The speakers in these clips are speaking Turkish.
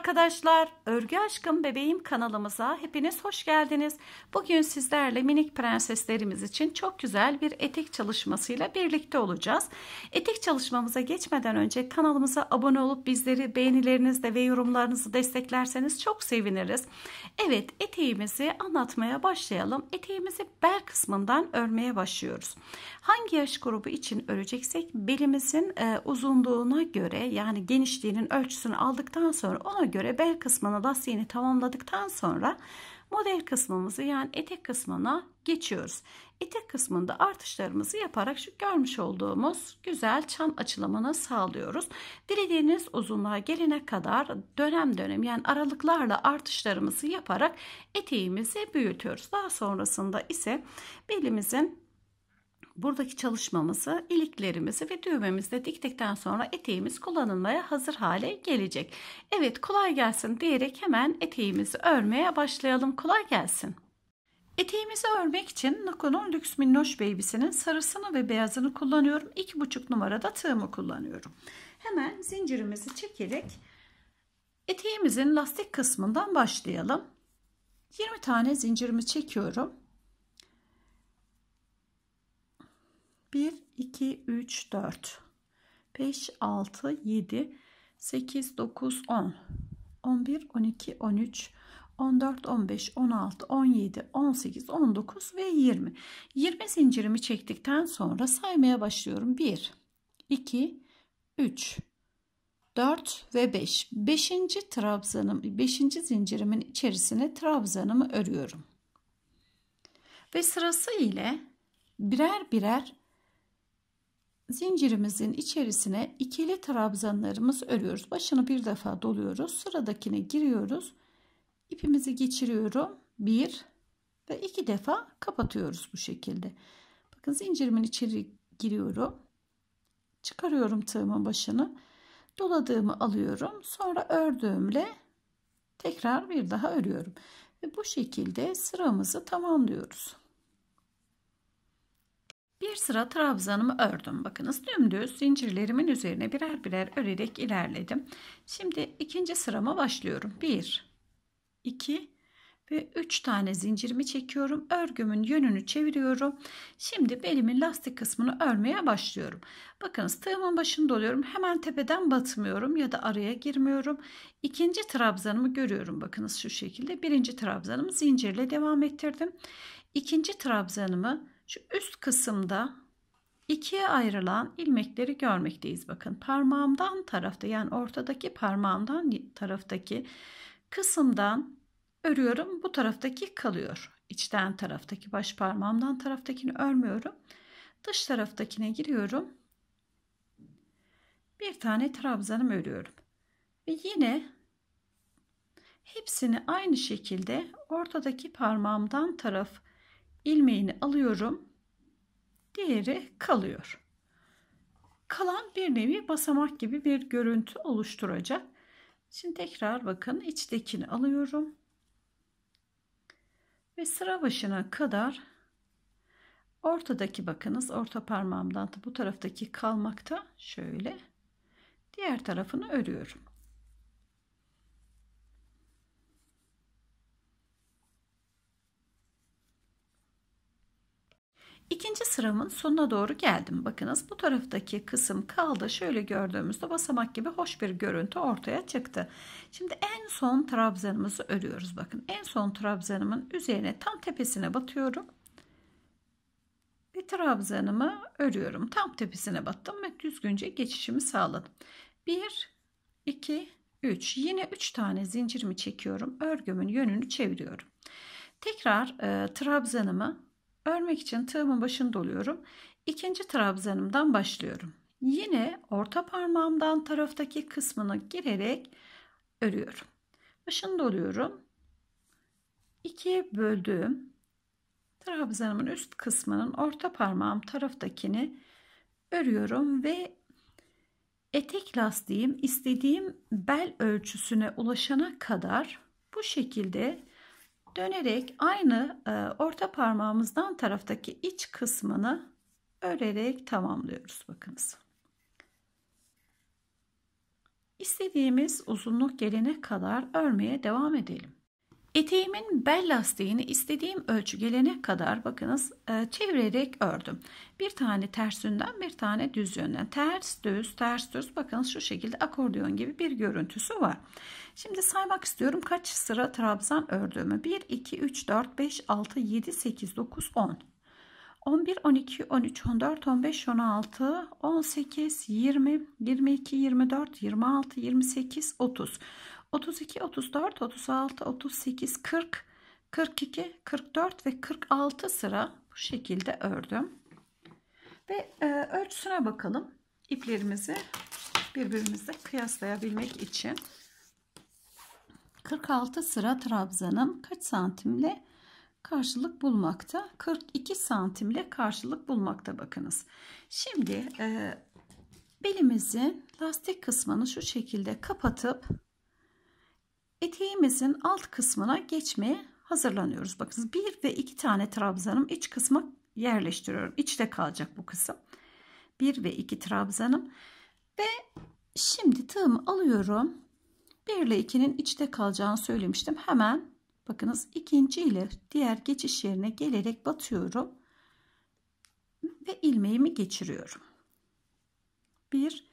arkadaşlar. Örgü Aşkım Bebeğim kanalımıza hepiniz hoş geldiniz. Bugün sizlerle minik prenseslerimiz için çok güzel bir etek çalışmasıyla birlikte olacağız. Etek çalışmamıza geçmeden önce kanalımıza abone olup bizleri beğenilerinizle ve yorumlarınızı desteklerseniz çok seviniriz. Evet eteğimizi anlatmaya başlayalım. Eteğimizi bel kısmından örmeye başlıyoruz. Hangi yaş grubu için öreceksek belimizin e, uzunluğuna göre yani genişliğinin ölçüsünü aldıktan sonra ona göre bel kısmını lastiğini tamamladıktan sonra model kısmımızı yani etek kısmına geçiyoruz. Etek kısmında artışlarımızı yaparak şu görmüş olduğumuz güzel çan açılımını sağlıyoruz. Dilediğiniz uzunluğa gelene kadar dönem dönem yani aralıklarla artışlarımızı yaparak eteğimizi büyütüyoruz. Daha sonrasında ise belimizin buradaki çalışmamızı, iliklerimizi ve düğmemizle diktikten sonra eteğimiz kullanılmaya hazır hale gelecek. Evet kolay gelsin diyerek hemen eteğimizi örmeye başlayalım. Kolay gelsin. Eteğimizi örmek için Nako'nun Lüks Minnoş Baby'sinin sarısını ve beyazını kullanıyorum. 2,5 numarada tığımı kullanıyorum. Hemen zincirimizi çekerek eteğimizin lastik kısmından başlayalım. 20 tane zincirimi çekiyorum. 1, 2, 3, 4, 5, 6, 7, 8, 9, 10, 11, 12, 13, 14, 15, 16, 17, 18, 19 ve 20. 20 zincirimi çektikten sonra saymaya başlıyorum. 1, 2, 3, 4 ve 5. 5. trabzanım 5. zincirimin içerisine trabzanımı örüyorum. Ve sırası ile birer birer zincirimizin içerisine ikili trabzanlarımız örüyoruz. Başını bir defa doluyoruz. Sıradakine giriyoruz. İpimizi geçiriyorum. Bir ve iki defa kapatıyoruz bu şekilde. Bakın zincirimin içeri giriyorum. Çıkarıyorum tığımın başını. Doladığımı alıyorum. Sonra ördüğümle tekrar bir daha örüyorum. Ve bu şekilde sıramızı tamamlıyoruz. Bir sıra trabzanımı ördüm. Bakınız dümdüz zincirlerimin üzerine birer birer örerek ilerledim. Şimdi ikinci sırama başlıyorum. 1, 2 ve 3 tane zincirimi çekiyorum. Örgümün yönünü çeviriyorum. Şimdi belimin lastik kısmını örmeye başlıyorum. Bakınız tığımın başını doluyorum. Hemen tepeden batmıyorum ya da araya girmiyorum. İkinci trabzanımı görüyorum. Bakınız şu şekilde. Birinci trabzanımı zincirle devam ettirdim. İkinci trabzanımı şu üst kısımda ikiye ayrılan ilmekleri görmekteyiz. Bakın parmağımdan tarafta yani ortadaki parmağımdan taraftaki kısımdan örüyorum. Bu taraftaki kalıyor. İçten taraftaki baş parmağımdan taraftakini örmüyorum. Dış taraftakine giriyorum. Bir tane trabzanım örüyorum. Ve yine hepsini aynı şekilde ortadaki parmağımdan taraf ilmeğini alıyorum. Diğeri kalıyor. Kalan bir nevi basamak gibi bir görüntü oluşturacak. Şimdi tekrar bakın içtekini alıyorum. Ve sıra başına kadar ortadaki bakınız orta parmağımdan bu taraftaki kalmakta şöyle diğer tarafını örüyorum. İkinci sıramın sonuna doğru geldim. Bakınız bu taraftaki kısım kaldı. Şöyle gördüğümüzde basamak gibi hoş bir görüntü ortaya çıktı. Şimdi en son trabzanımızı örüyoruz. Bakın en son trabzanımın üzerine tam tepesine batıyorum. Ve trabzanımı örüyorum. Tam tepesine battım ve düzgünce geçişimi sağladım. 1, 2, 3. Yine 3 tane zincirimi çekiyorum. Örgümün yönünü çeviriyorum. Tekrar e, trabzanımı Örmek için tığımın başını doluyorum. İkinci trabzanımdan başlıyorum. Yine orta parmağımdan taraftaki kısmını girerek örüyorum. Başını doluyorum. İkiye böldüğüm trabzanımın üst kısmının orta parmağım taraftakini örüyorum ve etek lastiğim istediğim bel ölçüsüne ulaşana kadar bu şekilde dönerek aynı e, orta parmağımızdan taraftaki iç kısmını örerek tamamlıyoruz bakınız. İstediğimiz uzunluk gelene kadar örmeye devam edelim. Eteğimin bel lastiğini istediğim ölçü gelene kadar bakınız e, çevirerek ördüm. Bir tane ters yönden bir tane düz yönden. Ters düz ters düz bakınız şu şekilde akordeon gibi bir görüntüsü var. Şimdi saymak istiyorum kaç sıra trabzan ördüğümü. 1, 2, 3, 4, 5, 6, 7, 8, 9, 10. 11, 12, 13, 14, 15, 16, 18, 20, 22, 24, 26, 28, 30. 32, 34, 36, 38, 40, 42, 44 ve 46 sıra bu şekilde ördüm. Ve e, ölçüsüne bakalım. İplerimizi birbirimizle kıyaslayabilmek için. 46 sıra trabzanım kaç santimle karşılık bulmakta? 42 santimle karşılık bulmakta bakınız. Şimdi e, belimizin lastik kısmını şu şekilde kapatıp eteğimizin alt kısmına geçmeye hazırlanıyoruz. Bakın bir ve iki tane trabzanım iç kısma yerleştiriyorum. İçte kalacak bu kısım. Bir ve iki trabzanım ve şimdi tığımı alıyorum. 1 ile 2'nin içte kalacağını söylemiştim. Hemen bakınız ikinci ile diğer geçiş yerine gelerek batıyorum. Ve ilmeğimi geçiriyorum. 1,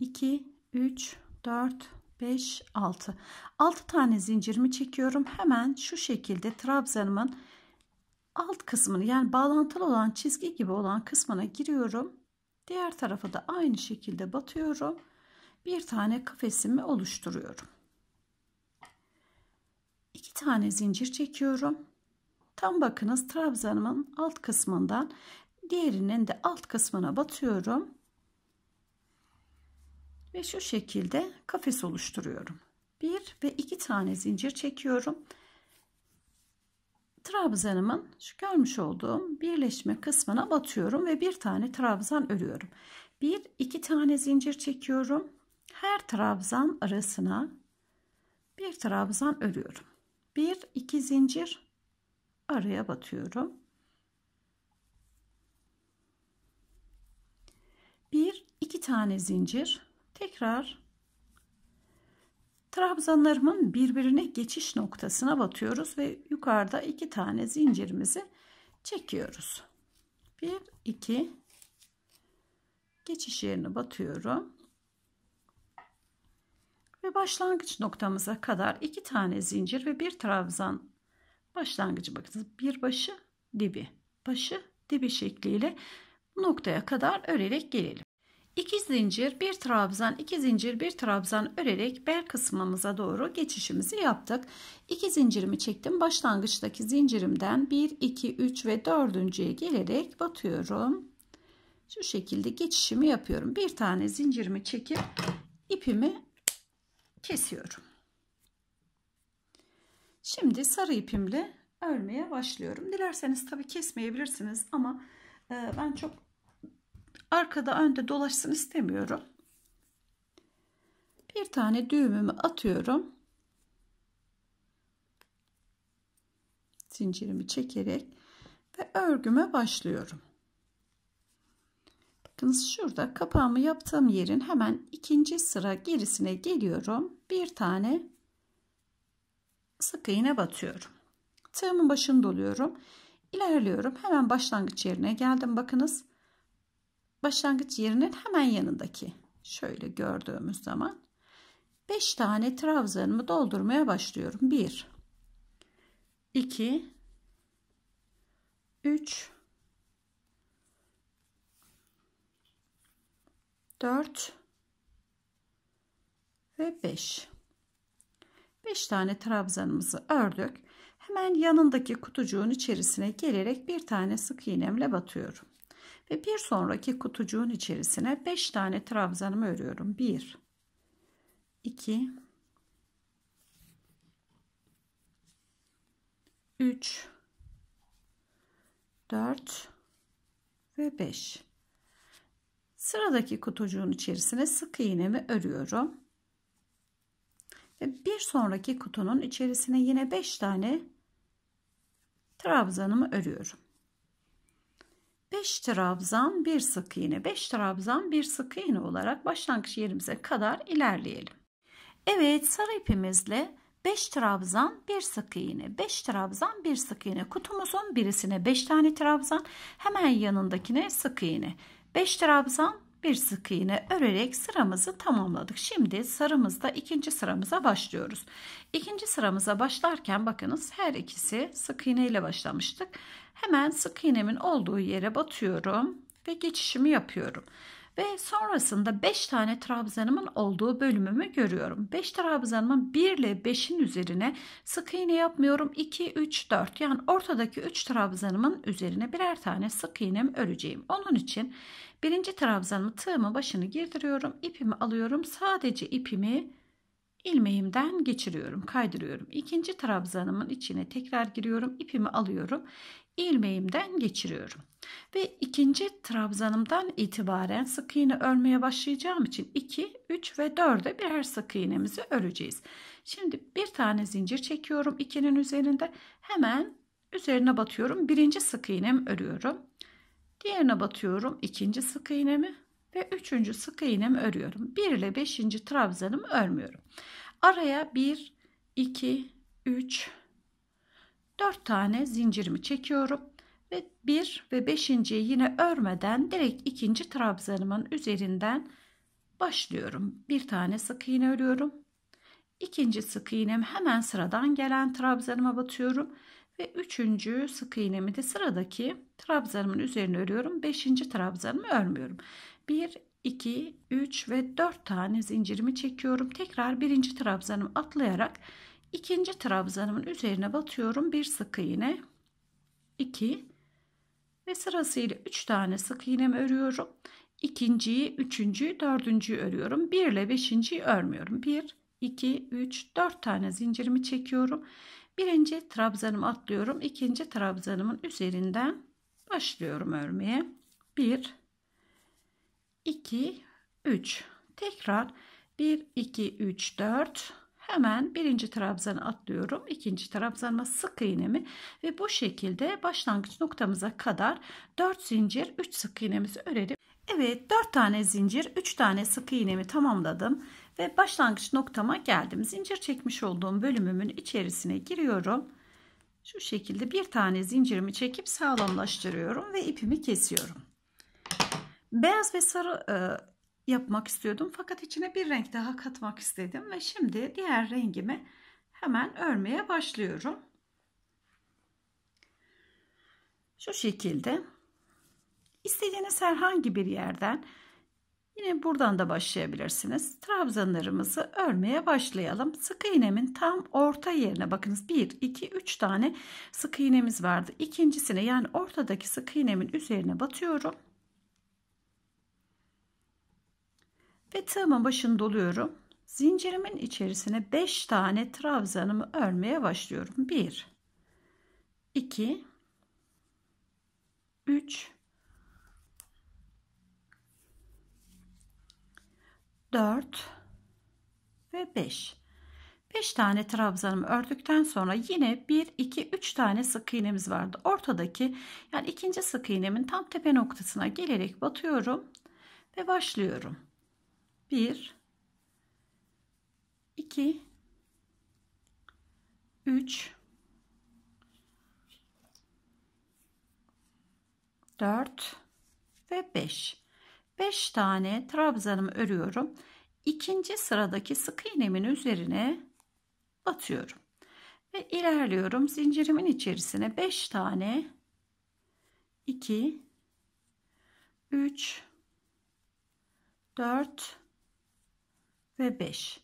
2, 3, 4, 5, 6. 6 tane zincirimi çekiyorum. Hemen şu şekilde trabzanımın alt kısmını yani bağlantılı olan çizgi gibi olan kısmına giriyorum. Diğer tarafa da aynı şekilde batıyorum. Bir tane kafesimi oluşturuyorum. İki tane zincir çekiyorum. Tam bakınız trabzanımın alt kısmından diğerinin de alt kısmına batıyorum ve şu şekilde kafes oluşturuyorum. Bir ve iki tane zincir çekiyorum. Trabzanımın şu görmüş olduğum birleşme kısmına batıyorum ve bir tane trabzan örüyorum. Bir iki tane zincir çekiyorum. Her trabzan arasına bir trabzan örüyorum. Bir iki zincir araya batıyorum. Bir iki tane zincir Tekrar trabzanlarımın birbirine geçiş noktasına batıyoruz ve yukarıda iki tane zincirimizi çekiyoruz. Bir, iki geçiş yerine batıyorum. Ve başlangıç noktamıza kadar iki tane zincir ve bir trabzan başlangıcı bakınız. Bir başı dibi, başı dibi şekliyle noktaya kadar örerek gelelim. 2 zincir, bir trabzan, 2 zincir, bir trabzan örerek bel kısmımıza doğru geçişimizi yaptık. 2 zincirimi çektim. Başlangıçtaki zincirimden 1, 2, 3 ve 4.'ye gelerek batıyorum. Şu şekilde geçişimi yapıyorum. Bir tane zincirimi çekip ipimi kesiyorum. Şimdi sarı ipimle örmeye başlıyorum. Dilerseniz tabii kesmeyebilirsiniz ama e, ben çok arkada önde dolaşsın istemiyorum. Bir tane düğümümü atıyorum. Zincirimi çekerek ve örgüme başlıyorum. Bakınız şurada kapağımı yaptığım yerin hemen ikinci sıra gerisine geliyorum. Bir tane sık iğne batıyorum. Tığımın başını doluyorum. İlerliyorum. Hemen başlangıç yerine geldim. Bakınız başlangıç yerinin hemen yanındaki şöyle gördüğümüz zaman 5 tane trabzanımı doldurmaya başlıyorum. 1 2 3 4 ve 5 5 tane trabzanımızı ördük. Hemen yanındaki kutucuğun içerisine gelerek bir tane sık iğnemle batıyorum. Ve bir sonraki kutucuğun içerisine 5 tane trabzanımı örüyorum. 1 2 3 4 ve 5 sıradaki kutucuğun içerisine sık iğnemi örüyorum. Ve bir sonraki kutunun içerisine yine 5 tane trabzanımı örüyorum 5 trabzan bir sık iğne 5 trabzan bir sık iğne olarak başlangıç yerimize kadar ilerleyelim. Evet sarı ipimizle 5 trabzan, 1 sık iğne, 5 trabzan, 1 sık iğne. Kutumuzun birisine 5 tane trabzan, hemen yanındakine sık iğne. 5 trabzan, bir sık iğne örerek sıramızı tamamladık. Şimdi sarımızda ikinci sıramıza başlıyoruz. İkinci sıramıza başlarken bakınız her ikisi sık iğne ile başlamıştık. Hemen sık iğnemin olduğu yere batıyorum ve geçişimi yapıyorum. Ve sonrasında 5 tane trabzanımın olduğu bölümümü görüyorum. 5 trabzanımın 1 ile 5'in üzerine sık iğne yapmıyorum. 2, 3, 4 yani ortadaki 3 trabzanımın üzerine birer tane sık iğnem öreceğim. Onun için birinci trabzanımı tığımın başını girdiriyorum. ipimi alıyorum. Sadece ipimi ilmeğimden geçiriyorum, kaydırıyorum. İkinci trabzanımın içine tekrar giriyorum. ipimi alıyorum. ilmeğimden geçiriyorum. Ve ikinci trabzanımdan itibaren sık iğne örmeye başlayacağım için 2, 3 ve 4'e birer sık iğnemizi öreceğiz. Şimdi bir tane zincir çekiyorum 2'nin üzerinde. Hemen üzerine batıyorum. Birinci sık iğnemi örüyorum. Diğerine batıyorum. ikinci sık iğnemi ve üçüncü sık iğnemi örüyorum. 1 ile 5. trabzanımı örmüyorum. Araya 1, 2, 3, 4 tane zincirimi çekiyorum ve 1 ve 5.yi yine örmeden direkt ikinci trabzanımın üzerinden başlıyorum. Bir tane sık iğne örüyorum. İkinci sık iğnem hemen sıradan gelen trabzanıma batıyorum ve üçüncü sık iğnemi de sıradaki trabzanımın üzerine örüyorum. Beşinci trabzanımı örmüyorum. 1, 2, 3 ve 4 tane zincirimi çekiyorum. Tekrar birinci trabzanımı atlayarak ikinci trabzanımın üzerine batıyorum. Bir sık iğne, 2 ve sırasıyla 3 tane sık iğnemi örüyorum. İkinciyi, üçüncüyü, dördüncüyü örüyorum. 1 ile beşinciyi örmüyorum. 1, 2, 3, 4 tane zincirimi çekiyorum. Birinci trabzanımı atlıyorum. ikinci trabzanımın üzerinden başlıyorum örmeye. 1, 2, 3. Tekrar 1, 2, 3, 4, Hemen birinci trabzanı atlıyorum. ikinci trabzanıma sık iğnemi ve bu şekilde başlangıç noktamıza kadar 4 zincir 3 sık iğnemizi örelim. Evet 4 tane zincir 3 tane sık iğnemi tamamladım ve başlangıç noktama geldim. Zincir çekmiş olduğum bölümümün içerisine giriyorum. Şu şekilde bir tane zincirimi çekip sağlamlaştırıyorum ve ipimi kesiyorum. Beyaz ve sarı e, yapmak istiyordum. Fakat içine bir renk daha katmak istedim ve şimdi diğer rengimi hemen örmeye başlıyorum. Şu şekilde istediğiniz herhangi bir yerden yine buradan da başlayabilirsiniz. Trabzanlarımızı örmeye başlayalım. Sık iğnemin tam orta yerine bakınız 1 2 3 tane sık iğnemiz vardı. İkincisine yani ortadaki sık iğnemin üzerine batıyorum. ve tığımın başını doluyorum. Zincirimin içerisine 5 tane trabzanımı örmeye başlıyorum. 1 2 3 4 ve 5 5 tane trabzanımı ördükten sonra yine 1 2 3 tane sık iğnemiz vardı. Ortadaki yani ikinci sık iğnemin tam tepe noktasına gelerek batıyorum ve başlıyorum. 1 2 3 4 ve 5 5 tane trabzanımı örüyorum. İkinci sıradaki sık iğnemin üzerine batıyorum. Ve ilerliyorum. Zincirimin içerisine 5 tane. 2 3 4 ve 5.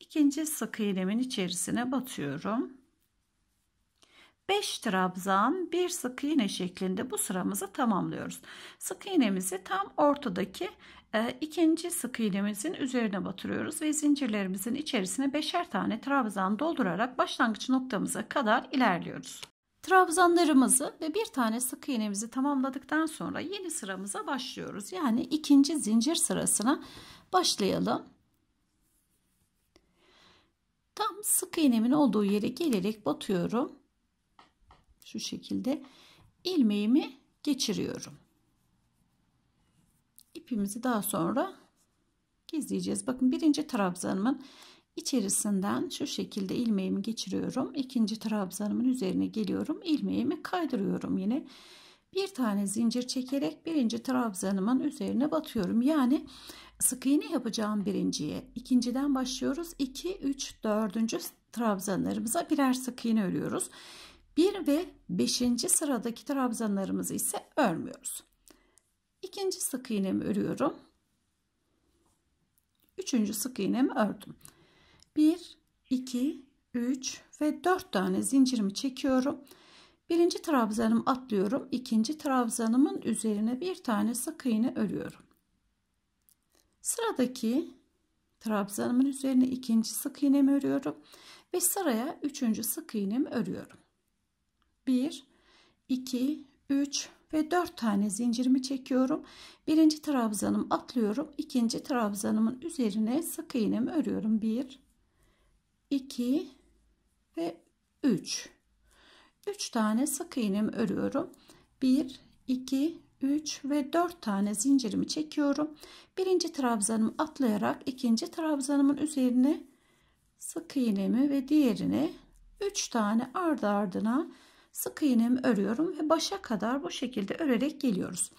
İkinci sık iğnemin içerisine batıyorum. 5 trabzan bir sık iğne şeklinde bu sıramızı tamamlıyoruz. Sık iğnemizi tam ortadaki e, ikinci sık iğnemizin üzerine batırıyoruz ve zincirlerimizin içerisine beşer tane trabzan doldurarak başlangıç noktamıza kadar ilerliyoruz. Trabzanlarımızı ve bir tane sık iğnemizi tamamladıktan sonra yeni sıramıza başlıyoruz. Yani ikinci zincir sırasına başlayalım. Tam sık iğnemin olduğu yere gelerek batıyorum. Şu şekilde ilmeğimi geçiriyorum. İpimizi daha sonra gizleyeceğiz. Bakın birinci trabzanımın içerisinden şu şekilde ilmeğimi geçiriyorum. İkinci trabzanımın üzerine geliyorum. ilmeğimi kaydırıyorum yine. Bir tane zincir çekerek birinci trabzanımın üzerine batıyorum. Yani sık iğne yapacağım birinciye. ikinciden başlıyoruz. 2, 3, 4. trabzanlarımıza birer sık iğne örüyoruz. 1 ve 5. sıradaki trabzanlarımızı ise örmüyoruz. İkinci sık iğnemi örüyorum. Üçüncü sık iğnemi ördüm. 1, 2, 3 ve 4 tane zincirimi çekiyorum. Birinci trabzanımı atlıyorum. ikinci trabzanımın üzerine bir tane sık iğne örüyorum. Sıradaki trabzanımın üzerine ikinci sık iğnemi örüyorum ve sıraya üçüncü sık iğnemi örüyorum. 1 2 3 ve 4 tane zincirimi çekiyorum. Birinci trabzanım atlıyorum. ikinci trabzanımın üzerine sık iğnemi örüyorum. 1 2 ve 3 3 tane sık iğnemi örüyorum. 1 2 3 ve 4 tane zincirimi çekiyorum. Birinci trabzanımı atlayarak ikinci trabzanımın üzerine sık iğnemi ve diğerine 3 tane ardı ardına sık iğnemi örüyorum ve başa kadar bu şekilde örerek geliyoruz.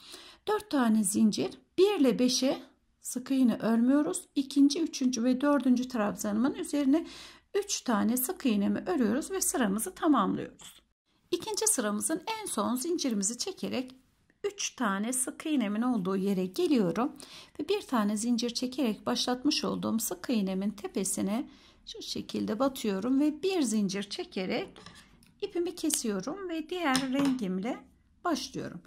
4 tane zincir 1 ile 5'e sık iğne örmüyoruz. İkinci, üçüncü ve dördüncü trabzanımın üzerine 3 tane sık iğnemi örüyoruz ve sıramızı tamamlıyoruz. İkinci sıramızın en son zincirimizi çekerek 3 tane sık iğnemin olduğu yere geliyorum ve bir tane zincir çekerek başlatmış olduğum sık iğnemin tepesine şu şekilde batıyorum ve bir zincir çekerek ipimi kesiyorum ve diğer rengimle başlıyorum.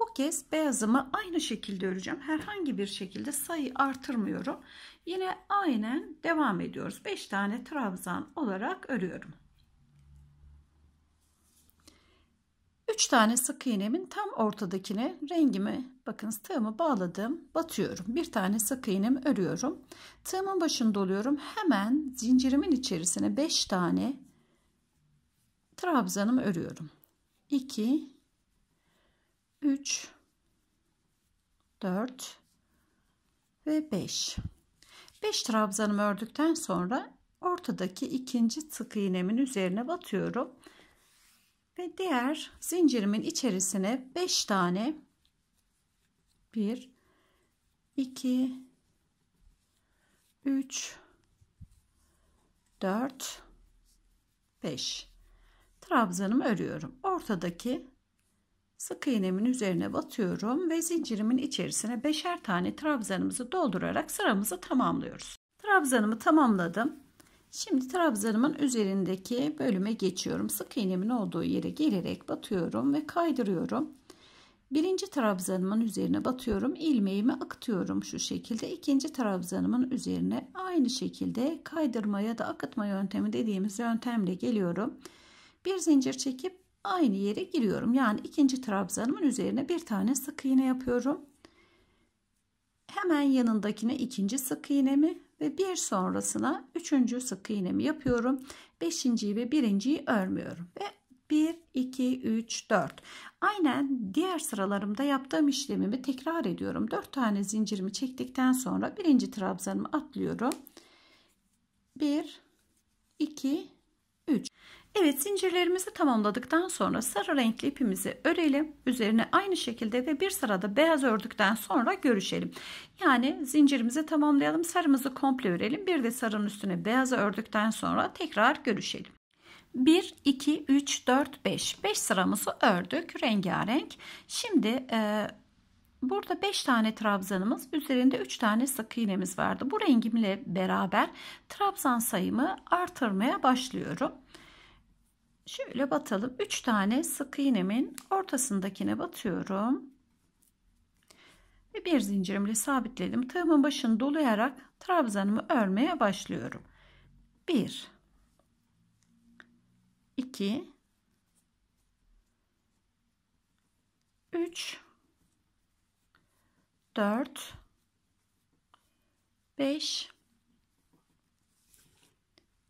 Bu kez beyazımı aynı şekilde öreceğim. Herhangi bir şekilde sayı artırmıyorum. Yine aynen devam ediyoruz. 5 tane trabzan olarak örüyorum. 3 tane sık iğnemin tam ortadakine rengimi bakın tığımı bağladım batıyorum bir tane sık iğnemi örüyorum tığımın başında oluyorum hemen zincirimin içerisine 5 tane trabzanımı örüyorum. 2 3 4 ve 5 5 trabzanımı ördükten sonra ortadaki ikinci sık iğnemin üzerine batıyorum. Ve diğer zincirimin içerisine 5 tane 1 2 3 4 5 trabzanımı örüyorum. Ortadaki sık iğnemin üzerine batıyorum ve zincirimin içerisine beşer tane trabzanımızı doldurarak sıramızı tamamlıyoruz. Trabzanımı tamamladım. Şimdi trabzanımın üzerindeki bölüme geçiyorum. Sık iğnemin olduğu yere gelerek batıyorum ve kaydırıyorum. Birinci trabzanımın üzerine batıyorum. ilmeğimi akıtıyorum şu şekilde. İkinci trabzanımın üzerine aynı şekilde kaydırma ya da akıtma yöntemi dediğimiz yöntemle geliyorum. Bir zincir çekip aynı yere giriyorum. Yani ikinci trabzanımın üzerine bir tane sık iğne yapıyorum. Hemen yanındakine ikinci sık iğnemi ve bir sonrasına üçüncü sık iğnemi yapıyorum. Beşinciyi ve birinciyi örmüyorum ve 1, 2, 3, 4. Aynen diğer sıralarımda yaptığım işlemimi tekrar ediyorum. 4 tane zincirimi çektikten sonra birinci trabzanımı atlıyorum. 1, 2, 3. Evet zincirlerimizi tamamladıktan sonra sarı renkli ipimizi örelim. Üzerine aynı şekilde ve bir sırada beyaz ördükten sonra görüşelim. Yani zincirimizi tamamlayalım. Sarımızı komple örelim. Bir de sarının üstüne beyazı ördükten sonra tekrar görüşelim. 1, 2, 3, 4, 5. 5 sıramızı ördük. Rengarenk. Şimdi e, burada 5 tane trabzanımız üzerinde 3 tane sık iğnemiz vardı. Bu rengimle beraber trabzan sayımı artırmaya başlıyorum. Şöyle batalım. 3 tane sık iğnemin ortasındakine batıyorum. Ve bir zincirimle sabitledim. Tığımın başını dolayarak trabzanımı örmeye başlıyorum. 1 2 3 4 5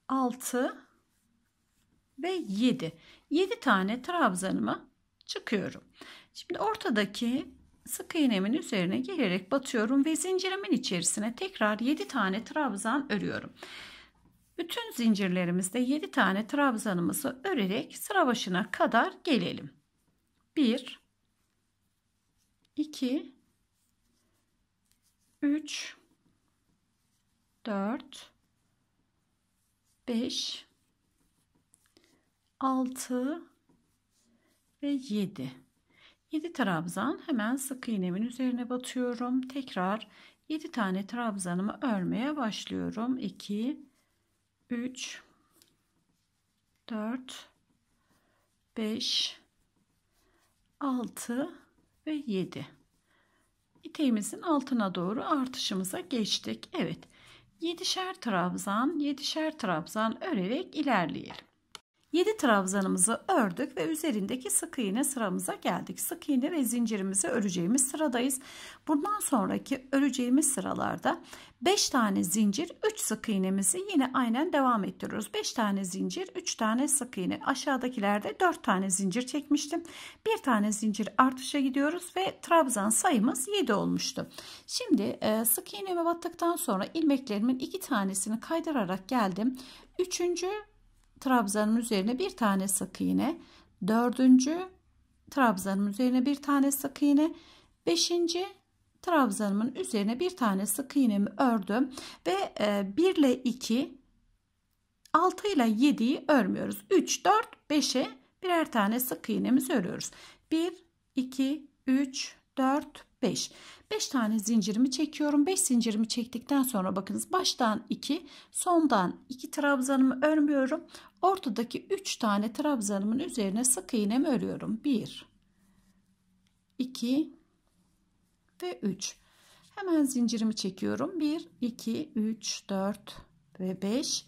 6 ve 7. 7 tane trabzanıma çıkıyorum. Şimdi ortadaki sık iğnemin üzerine gelerek batıyorum ve zincirimin içerisine tekrar 7 tane trabzan örüyorum. Bütün zincirlerimizde 7 tane trabzanımızı örerek sıra başına kadar gelelim. 1 2 3 4 5 6 ve 7 7 trabzan hemen sık iğnemin üzerine batıyorum. Tekrar 7 tane trabzanımı örmeye başlıyorum. 2 3 4 5 6 ve 7 iteğimizin altına doğru artışımıza geçtik. Evet 7'şer trabzan 7'şer trabzan örerek ilerleyelim 7 trabzanımızı ördük ve üzerindeki sık iğne sıramıza geldik. Sık iğne ve zincirimizi öreceğimiz sıradayız. Bundan sonraki öreceğimiz sıralarda 5 tane zincir 3 sık iğnemizi yine aynen devam ettiriyoruz. 5 tane zincir 3 tane sık iğne aşağıdakilerde 4 tane zincir çekmiştim. Bir tane zincir artışa gidiyoruz ve trabzan sayımız 7 olmuştu. Şimdi e, sık iğneme battıktan sonra ilmeklerimin 2 tanesini kaydırarak geldim. Üçüncü trabzanın üzerine bir tane sık iğne, dördüncü trabzanın üzerine bir tane sık iğne, beşinci trabzanımın üzerine bir tane sık iğnemi ördüm ve 1 ile 2 6 ile 7'yi örmüyoruz. 3 4 5'e birer tane sık iğnemizi örüyoruz. 1 2 3 4 5. 5 tane zincirimi çekiyorum. 5 zincirimi çektikten sonra bakınız baştan 2, sondan 2 trabzanımı örmüyorum. Ortadaki 3 tane trabzanımın üzerine sık iğnemi örüyorum. 1 2 ve 3. Hemen zincirimi çekiyorum. 1 2 3 4 ve 5.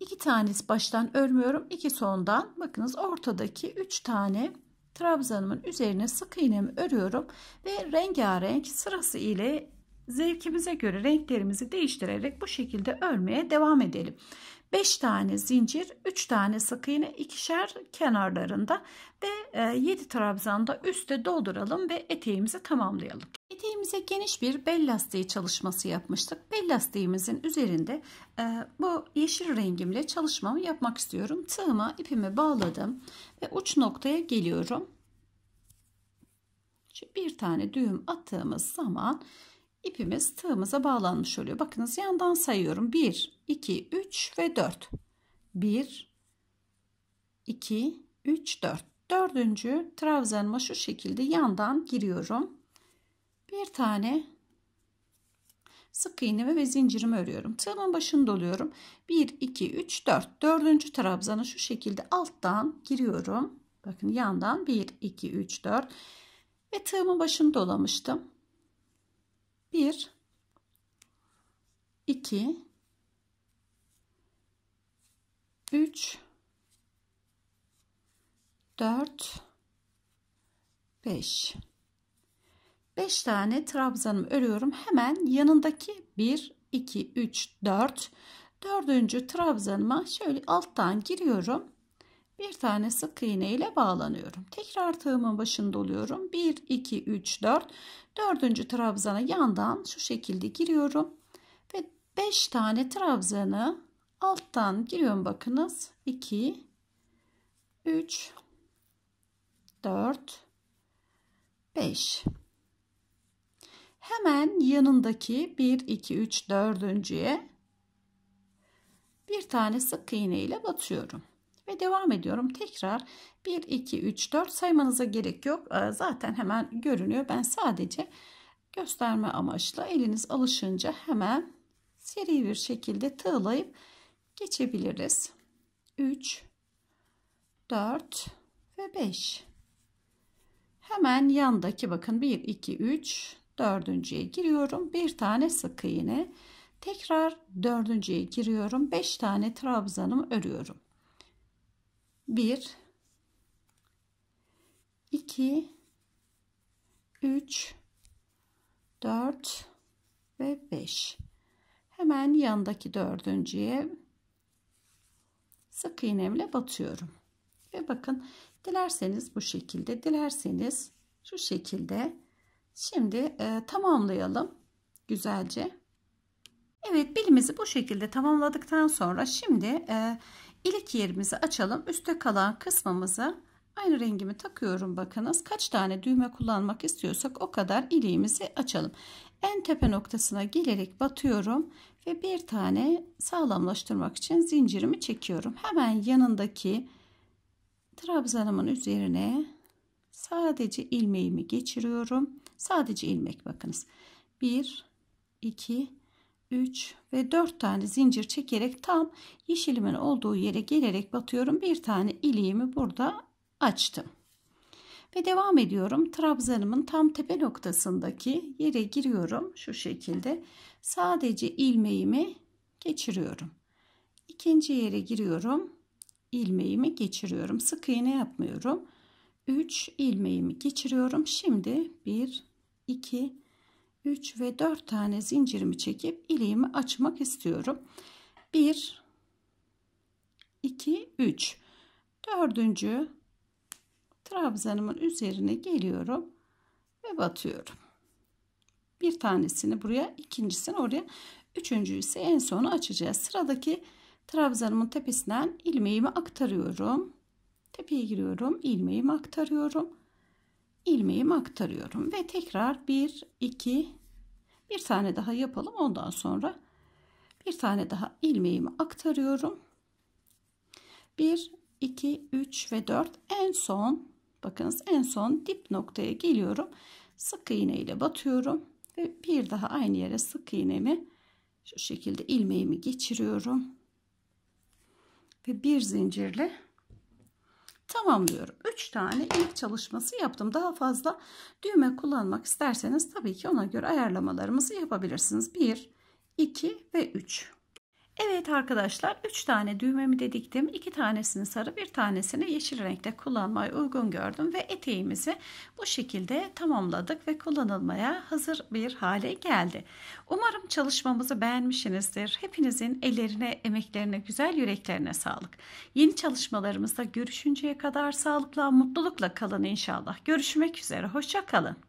2 tanesi baştan örmüyorum. 2 sondan. Bakınız ortadaki 3 tane trabzanımın üzerine sık iğnemi örüyorum ve rengarenk sırası ile zevkimize göre renklerimizi değiştirerek bu şekilde örmeye devam edelim. 5 tane zincir, 3 tane sık iğne, ikişer kenarlarında ve 7 e, trabzanda üste dolduralım ve eteğimizi tamamlayalım. Eteğimize geniş bir bel lastiği çalışması yapmıştık. Bel lastiğimizin üzerinde e, bu yeşil rengimle çalışmamı yapmak istiyorum. Tığıma ipimi bağladım ve uç noktaya geliyorum. Bir tane düğüm attığımız zaman ipimiz tığımıza bağlanmış oluyor. Bakınız yandan sayıyorum. 1, 2, 3 ve 4. 1, 2, 3, 4. Dördüncü trabzanıma şu şekilde yandan giriyorum. Bir tane sık iğnemi ve zincirimi örüyorum. Tığımın başını doluyorum. 1, 2, 3, 4. Dördüncü trabzanı şu şekilde alttan giriyorum. Bakın yandan 1, 2, 3, 4. Ve tığımın başını dolamıştım. 1 2 3 4 5 5 tane trabzanımı örüyorum. Hemen yanındaki 1 2 3 4 dördüncü trabzanıma şöyle alttan giriyorum. Bir tane sık iğne ile bağlanıyorum. Tekrar tığımın başında doluyorum. 1 2 3 4 dördüncü trabzana yandan şu şekilde giriyorum. Ve 5 tane trabzanı alttan giriyorum. Bakınız. 2 3 4 5 hemen yanındaki 1 2 3 dördüncüye bir tane sık iğne ile batıyorum ve devam ediyorum. Tekrar 1, 2, 3, 4 saymanıza gerek yok. Ee, zaten hemen görünüyor. Ben sadece gösterme amaçlı eliniz alışınca hemen seri bir şekilde tığlayıp geçebiliriz. 3, 4 ve 5. Hemen yandaki bakın 1, 2, 3, dördüncüye giriyorum. Bir tane sık iğne. Tekrar dördüncüye giriyorum. 5 tane trabzanımı örüyorum. 1 2 3 4 ve 5 hemen yandaki dördüncüye sık iğnemle batıyorum. Ve bakın dilerseniz bu şekilde dilerseniz şu şekilde. Şimdi e, tamamlayalım güzelce. Evet bilimizi bu şekilde tamamladıktan sonra şimdi e, ilik yerimizi açalım. Üste kalan kısmımızı aynı rengimi takıyorum bakınız. Kaç tane düğme kullanmak istiyorsak o kadar iliğimizi açalım. En tepe noktasına gelerek batıyorum ve bir tane sağlamlaştırmak için zincirimi çekiyorum. Hemen yanındaki trabzanımın üzerine sadece ilmeğimi geçiriyorum. Sadece ilmek bakınız. 1 2 3 ve 4 tane zincir çekerek tam yeşilimin olduğu yere gelerek batıyorum. Bir tane iliğimi burada açtım. Ve devam ediyorum. Trabzanımın tam tepe noktasındaki yere giriyorum. Şu şekilde. Sadece ilmeğimi geçiriyorum. İkinci yere giriyorum. ilmeğimi geçiriyorum. Sık iğne yapmıyorum. 3 ilmeğimi geçiriyorum. Şimdi 1 2 3 ve 4 tane zincirimi çekip iliğimi açmak istiyorum. 1 2 3 dördüncü trabzanımın üzerine geliyorum ve batıyorum. Bir tanesini buraya, ikincisini oraya, üçüncüyü ise en sonu açacağız. Sıradaki trabzanımın tepesinden ilmeğimi aktarıyorum. Tepeye giriyorum, ilmeğimi aktarıyorum. ilmeğimi aktarıyorum ve tekrar 1 2 bir tane daha yapalım. Ondan sonra bir tane daha ilmeğimi aktarıyorum. 1 2 3 ve 4 en son bakınız en son dip noktaya geliyorum. Sık iğne ile batıyorum ve bir daha aynı yere sık iğnemi şu şekilde ilmeğimi geçiriyorum. Ve bir zincirle tamamlıyorum. 3 tane ilk çalışması yaptım. Daha fazla düğme kullanmak isterseniz tabii ki ona göre ayarlamalarımızı yapabilirsiniz. 1, 2 ve 3. Evet arkadaşlar 3 tane düğmemi de diktim. 2 tanesini sarı bir tanesini yeşil renkte kullanmayı uygun gördüm. Ve eteğimizi bu şekilde tamamladık ve kullanılmaya hazır bir hale geldi. Umarım çalışmamızı beğenmişsinizdir. Hepinizin ellerine, emeklerine, güzel yüreklerine sağlık. Yeni çalışmalarımızda görüşünceye kadar sağlıkla, mutlulukla kalın inşallah. Görüşmek üzere, hoşça kalın.